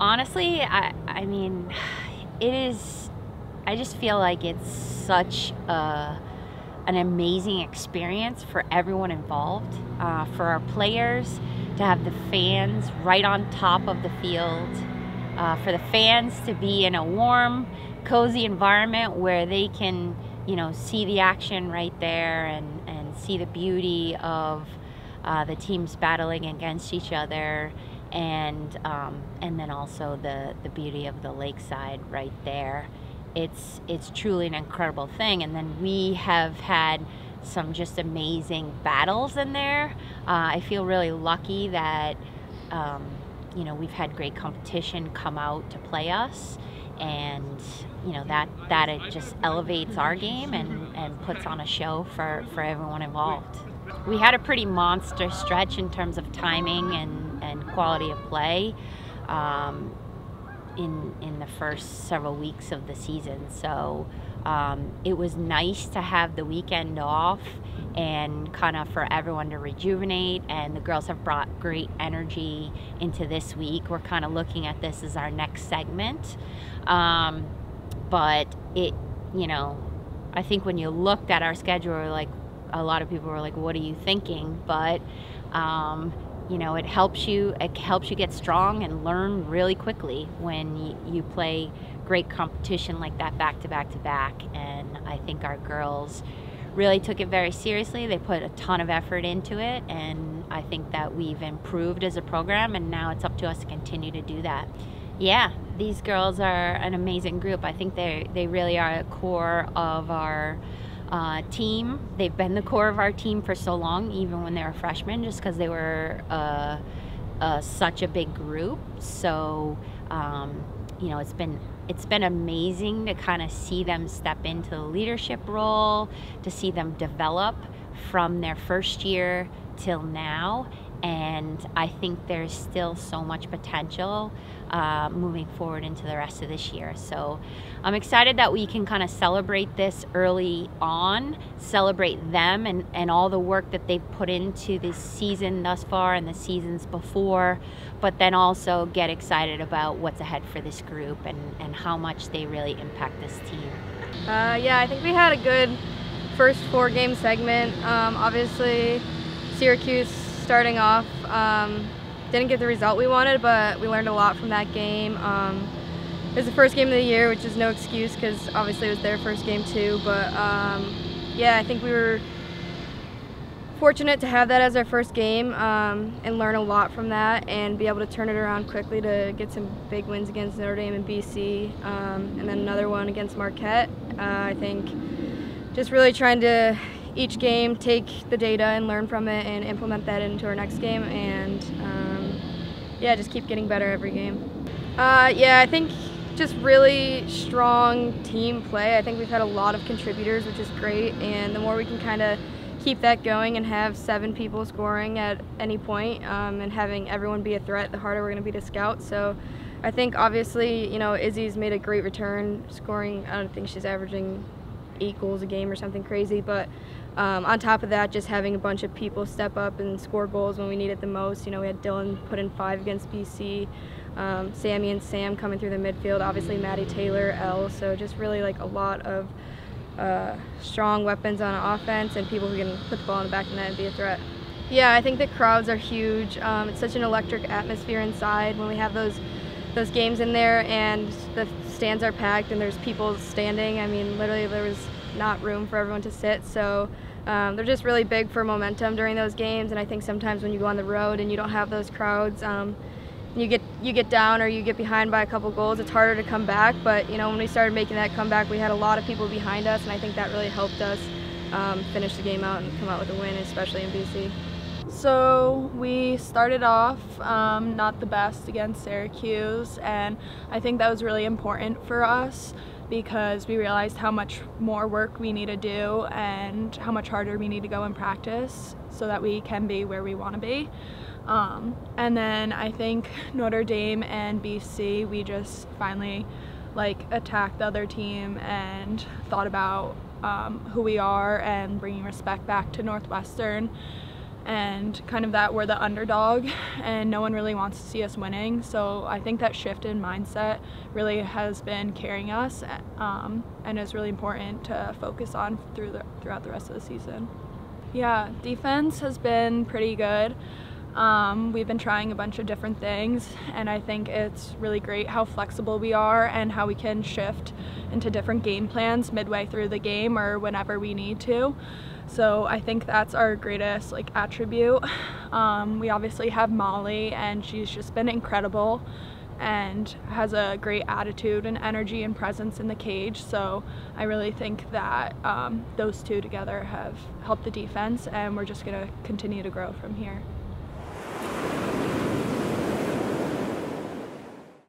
honestly, I, I mean, it is, I just feel like it's such a, an amazing experience for everyone involved, uh, for our players to have the fans right on top of the field, uh, for the fans to be in a warm, cozy environment where they can, you know, see the action right there and, and see the beauty of uh, the teams battling against each other and um, and then also the the beauty of the lakeside right there. It's it's truly an incredible thing. And then we have had some just amazing battles in there. Uh, I feel really lucky that um, you know we've had great competition come out to play us, and you know that that it just elevates our game and, and puts on a show for, for everyone involved. We had a pretty monster stretch in terms of timing and and quality of play um, in in the first several weeks of the season. So um, it was nice to have the weekend off and kind of for everyone to rejuvenate. And the girls have brought great energy into this week. We're kind of looking at this as our next segment, um, but it you know I think when you looked at our schedule, like a lot of people were like, "What are you thinking?" But um, you know it helps you it helps you get strong and learn really quickly when you, play great competition like that back to back to back. And i think our girls really took it very seriously. They put a ton of effort into it and i think that we've improved as a program and now it's up to us to continue to do that. Yeah these girls are an amazing group. I think they they really are a core of our uh, team. They've been the core of our team for so long, even when they were freshmen, just because they were uh, uh, such a big group. So, um, you know, it's been it's been amazing to kind of see them step into the leadership role, to see them develop from their first year till now. And I think there's still so much potential uh, moving forward into the rest of this year. So I'm excited that we can kind of celebrate this early on, celebrate them and, and all the work that they've put into this season thus far and the seasons before, but then also get excited about what's ahead for this group and, and how much they really impact this team. Uh, yeah, I think we had a good first four game segment. Um, obviously, Syracuse starting off um, didn't get the result we wanted, but we learned a lot from that game. Um, it was the first game of the year, which is no excuse because obviously it was their first game too. But um, yeah, I think we were fortunate to have that as our first game um, and learn a lot from that and be able to turn it around quickly to get some big wins against Notre Dame and BC um, and then another one against Marquette. Uh, I think just really trying to each game take the data and learn from it and implement that into our next game and um, yeah, just keep getting better every game. Uh, yeah, I think just really strong team play. I think we've had a lot of contributors, which is great, and the more we can kind of keep that going and have seven people scoring at any point, um, and having everyone be a threat, the harder we're going to be to scout. So I think obviously, you know, Izzy's made a great return, scoring, I don't think she's averaging eight goals a game or something crazy, but um, on top of that, just having a bunch of people step up and score goals when we need it the most. You know, we had Dylan put in five against BC, um, Sammy and Sam coming through the midfield, obviously Maddie Taylor, L, so just really like a lot of uh, strong weapons on offense and people who can put the ball in the back of the net and be a threat. Yeah, I think the crowds are huge. Um, it's such an electric atmosphere inside when we have those those games in there and the stands are packed and there's people standing. I mean, literally there was not room for everyone to sit. So um, they're just really big for momentum during those games. And I think sometimes when you go on the road and you don't have those crowds, um, you get you get down or you get behind by a couple goals, it's harder to come back. But you know, when we started making that comeback, we had a lot of people behind us, and I think that really helped us um, finish the game out and come out with a win, especially in BC. So we started off um, not the best against Syracuse, and I think that was really important for us because we realized how much more work we need to do and how much harder we need to go in practice so that we can be where we want to be. Um, and then I think Notre Dame and BC, we just finally like attacked the other team and thought about um, who we are and bringing respect back to Northwestern and kind of that we're the underdog and no one really wants to see us winning. So I think that shift in mindset really has been carrying us um, and is really important to focus on through the, throughout the rest of the season. Yeah, defense has been pretty good. Um, we've been trying a bunch of different things and I think it's really great how flexible we are and how we can shift into different game plans midway through the game or whenever we need to. So I think that's our greatest like attribute. Um, we obviously have Molly and she's just been incredible and has a great attitude and energy and presence in the cage. So I really think that um, those two together have helped the defense and we're just going to continue to grow from here.